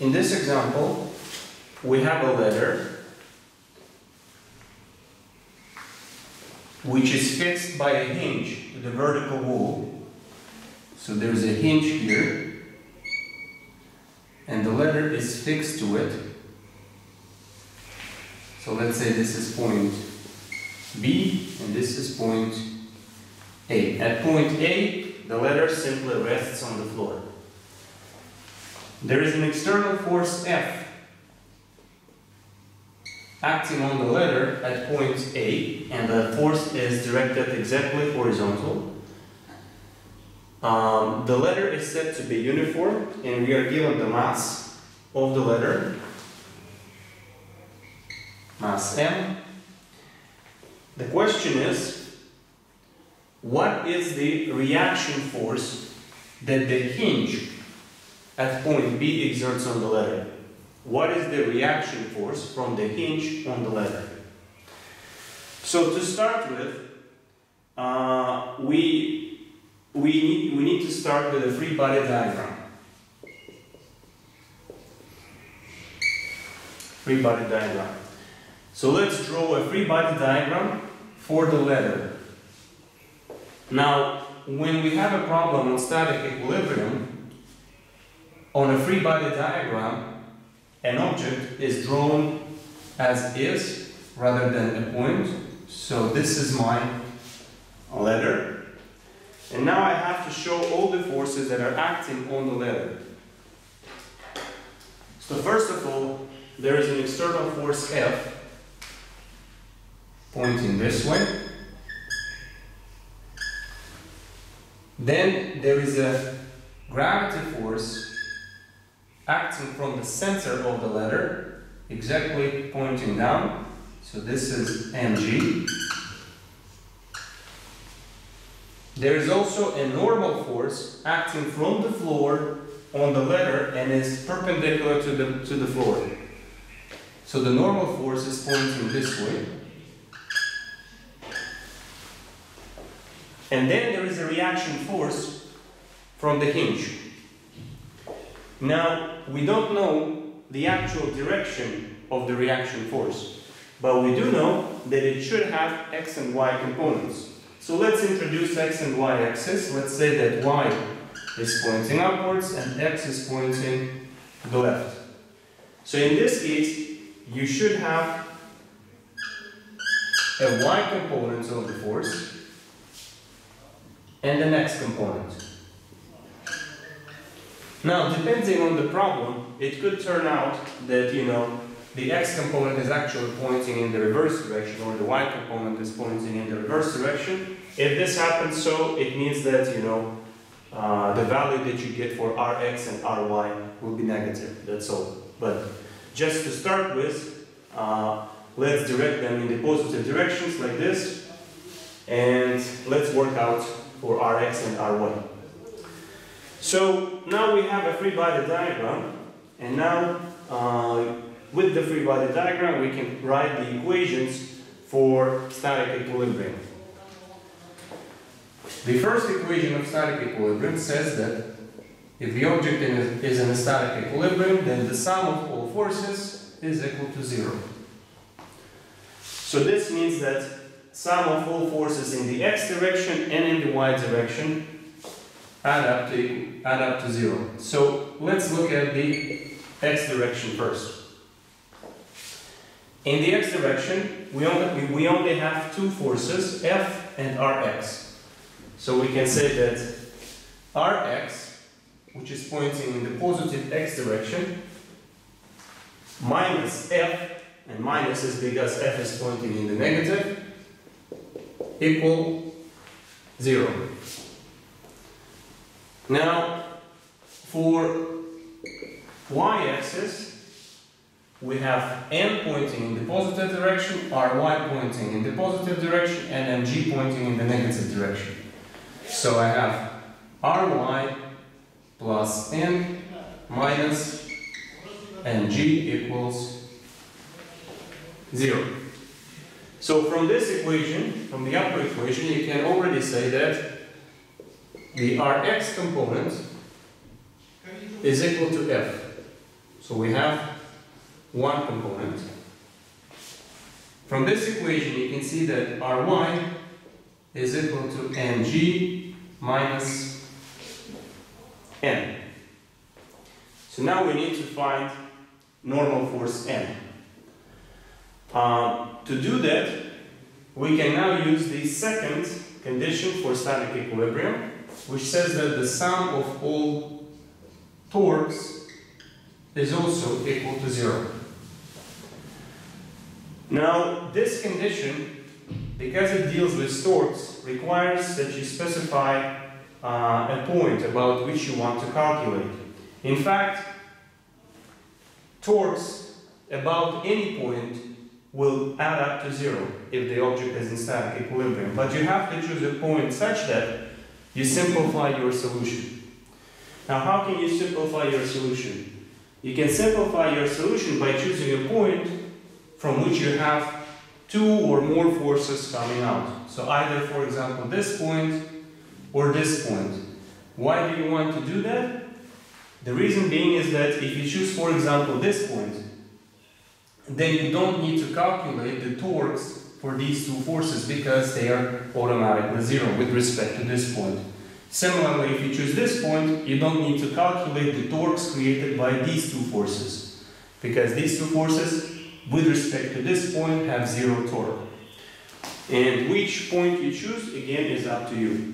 in this example, we have a letter which is fixed by a hinge to the vertical wall. So there's a hinge here, and the letter is fixed to it. So let's say this is point B, and this is point A. At point A, the letter simply rests on the floor. There is an external force F acting on the letter at point A, and the force is directed exactly horizontal. Um, the letter is said to be uniform, and we are given the mass of the letter, mass m. The question is, what is the reaction force that the hinge at point B exerts on the letter? what is the reaction force from the hinge on the letter. So to start with, uh, we, we, need, we need to start with a free body diagram. Free body diagram. So let's draw a free body diagram for the letter. Now, when we have a problem on static equilibrium, on a free body diagram, an object is drawn as is rather than a point. So this is my letter. And now I have to show all the forces that are acting on the letter. So first of all, there is an external force F pointing this way. Then there is a gravity force acting from the center of the letter, exactly pointing down. So this is mg. There is also a normal force acting from the floor on the letter and is perpendicular to the, to the floor. So the normal force is pointing this way. And then there is a reaction force from the hinge. Now, we don't know the actual direction of the reaction force, but we do know that it should have x and y components. So let's introduce x and y axis. Let's say that y is pointing upwards and x is pointing to the left. So in this case, you should have a y component of the force and an x component. Now, depending on the problem, it could turn out that, you know, the x component is actually pointing in the reverse direction or the y component is pointing in the reverse direction. If this happens so, it means that, you know, uh, the value that you get for rx and ry will be negative, that's all. But just to start with, uh, let's direct them in the positive directions like this, and let's work out for rx and ry. So now we have a free body diagram, and now uh, with the free body diagram we can write the equations for static equilibrium. The first equation of static equilibrium says that if the object is in a static equilibrium, then the sum of all forces is equal to zero. So this means that sum of all forces in the x direction and in the y direction add up to add up to zero. So let's look at the x direction first. In the x direction, we only, we only have two forces, F and Rx. So we can say that Rx, which is pointing in the positive x direction, minus F, and minus is because F is pointing in the negative, equal zero. Now, for y-axis, we have n pointing in the positive direction, ry pointing in the positive direction, and mg pointing in the negative direction. So I have ry plus n minus mg equals 0. So from this equation, from the upper equation, you can already say that the Rx component is equal to F. So we have one component. From this equation, you can see that Ry is equal to mg minus n. So now we need to find normal force n. Uh, to do that, we can now use the second condition for static equilibrium, which says that the sum of all torques is also equal to zero. Now, this condition, because it deals with torques, requires that you specify uh, a point about which you want to calculate. In fact, torques about any point will add up to zero if the object is in static equilibrium. But you have to choose a point such that you simplify your solution. Now, how can you simplify your solution? You can simplify your solution by choosing a point from which you have two or more forces coming out. So either, for example, this point or this point. Why do you want to do that? The reason being is that if you choose, for example, this point, then you don't need to calculate the torques for these two forces because they are automatically zero with respect to this point. Similarly, if you choose this point, you don't need to calculate the torques created by these two forces because these two forces with respect to this point have zero torque. And which point you choose, again, is up to you.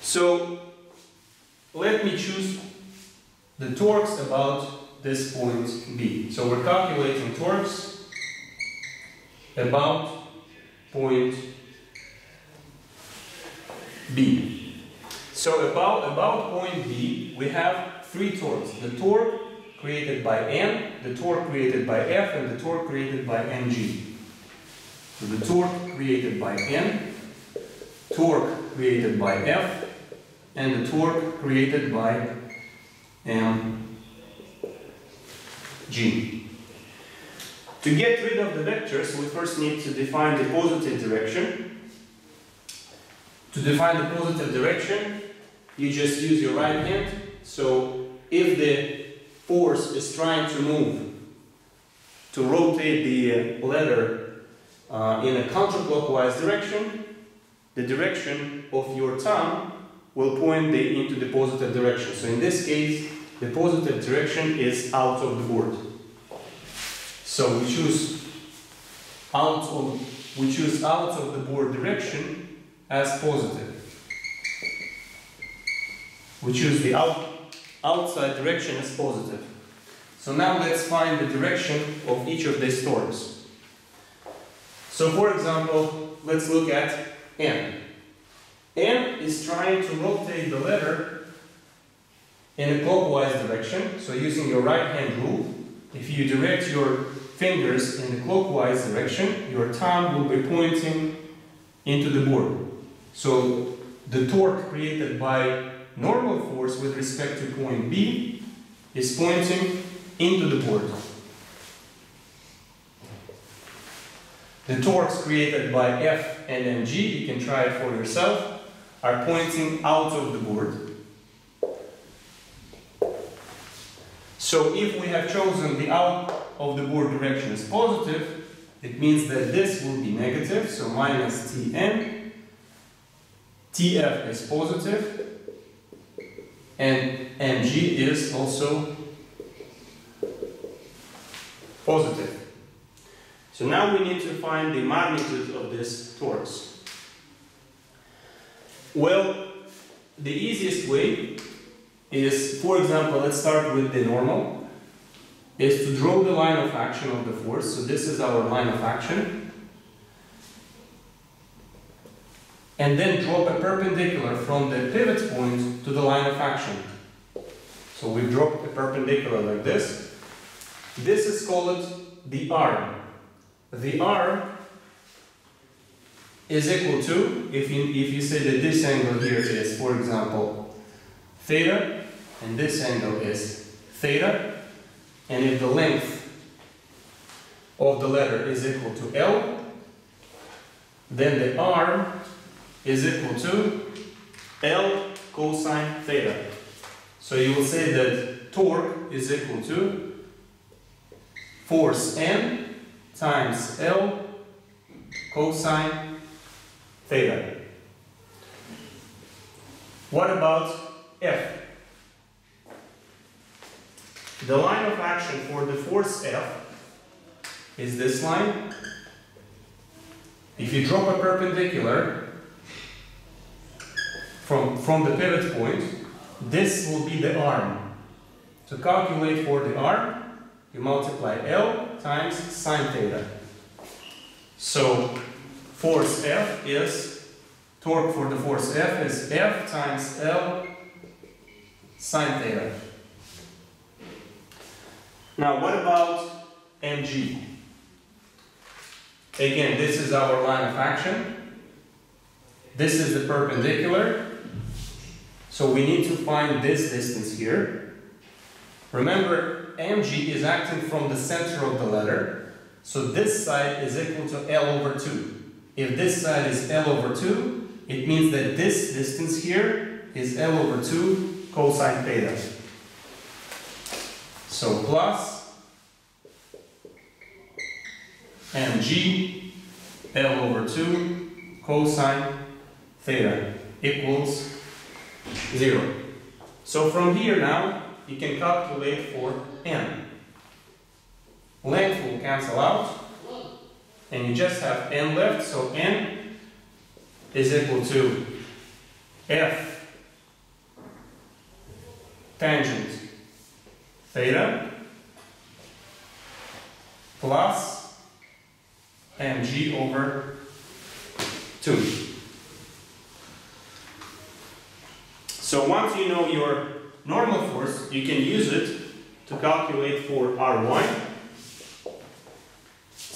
So the torques about this point B. So we're calculating torques about point B. So about, about point B, we have three torques. The torque created by N, the torque created by F, and the torque created by mg. So the torque created by N, torque created by F, and the torque created by mg. To get rid of the vectors, we first need to define the positive direction. To define the positive direction, you just use your right hand. So if the force is trying to move, to rotate the uh, letter uh, in a counterclockwise direction, the direction of your thumb will point the, into the positive direction. So in this case, the positive direction is out of the board. So we choose out of, we choose out of the board direction as positive. We choose the out, outside direction as positive. So now let's find the direction of each of these torques. So for example, let's look at N. N is trying to rotate the letter in a clockwise direction. So using your right hand rule, if you direct your fingers in the clockwise direction, your thumb will be pointing into the board. So the torque created by normal force with respect to point B is pointing into the board. The torques created by F and mg, you can try it for yourself, are pointing out of the board. So if we have chosen the out of the board direction as positive, it means that this will be negative, so minus Tn TF is positive and mg is also positive. So now we need to find the magnitude of this torques. Well, the easiest way is, for example, let's start with the normal, is to draw the line of action of the force. So this is our line of action. and then drop a perpendicular from the pivot point to the line of action. So we drop a perpendicular like this. This is called the arm. The arm is equal to, if you, if you say that this angle here is, for example, theta, and this angle is theta, and if the length of the letter is equal to L, then the arm is equal to L cosine theta. So you will say that torque is equal to force M times L cosine theta. What about F? The line of action for the force F is this line. If you drop a perpendicular from, from the pivot point, this will be the arm. To calculate for the arm, you multiply L times sine theta. So force F is, torque for the force F is F times L sine theta. Now what about mg? Again, this is our line of action. This is the perpendicular. So we need to find this distance here. Remember, mg is acting from the center of the letter. So this side is equal to L over 2. If this side is L over 2, it means that this distance here is L over 2 cosine theta. So plus mg L over 2 cosine theta equals 0. So from here now, you can calculate for n. Length will cancel out, and you just have n left, so n is equal to f tangent theta plus mg over 2. So once you know your normal force, you can use it to calculate for Ry.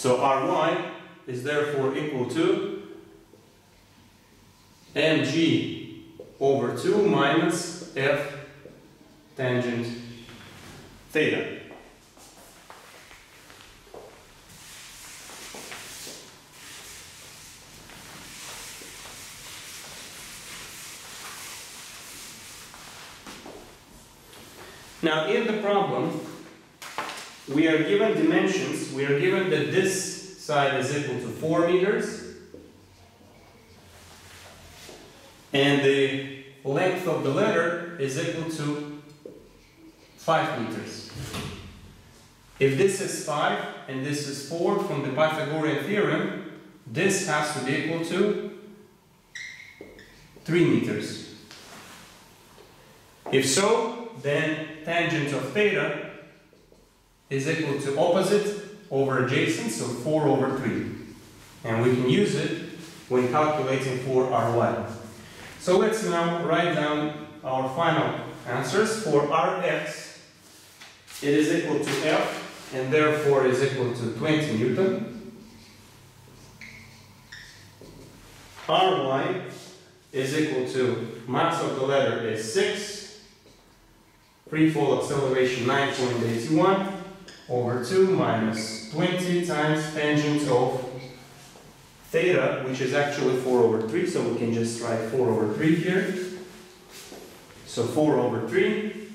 So Ry is therefore equal to mg over 2 minus f tangent theta. Now in the problem, we are given dimensions, we are given that this side is equal to 4 meters, and the length of the letter is equal to 5 meters. If this is 5 and this is 4 from the Pythagorean theorem, this has to be equal to 3 meters. If so, then tangent of theta is equal to opposite over adjacent, so 4 over 3. And we can use it when calculating for Ry. So let's now write down our final answers. For Rx, it is equal to F, and therefore is equal to 20 Newton. Ry is equal to mass of the letter is 6, free fall acceleration 9.81 over 2 minus 20 times tangent of theta, which is actually 4 over 3, so we can just write 4 over 3 here. So 4 over 3.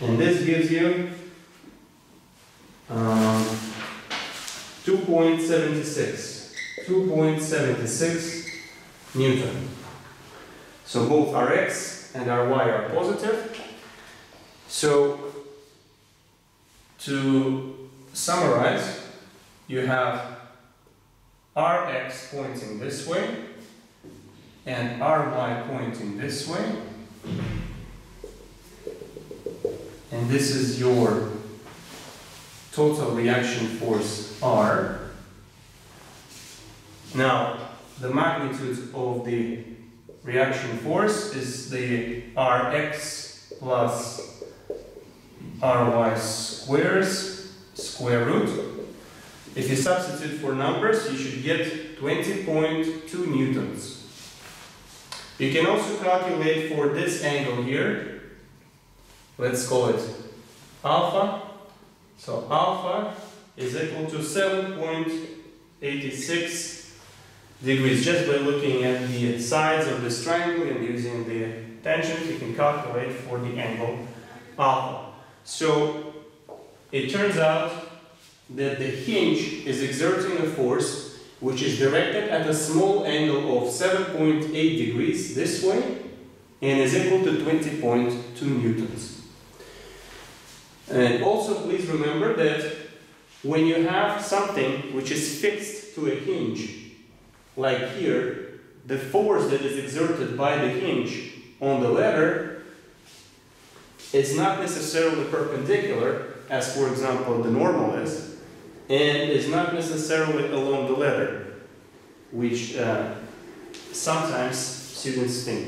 And this gives you um, 2.76. 2.76 Newton. So both Rx and Ry are positive. So to summarize, you have Rx pointing this way and Ry pointing this way. And this is your total reaction force R. Now, the magnitude of the reaction force is the Rx plus Ry squares square root. If you substitute for numbers, you should get 20.2 newtons. You can also calculate for this angle here. Let's call it alpha. So alpha is equal to 7.86 degrees. Just by looking at the sides of this triangle and using the tangent, you can calculate for the angle alpha. So it turns out that the hinge is exerting a force which is directed at a small angle of 7.8 degrees this way and is equal to 20.2 newtons. And also please remember that when you have something which is fixed to a hinge, like here, the force that is exerted by the hinge on the ladder is not necessarily perpendicular, as for example the normal is, and is not necessarily along the ladder, which uh, sometimes students think.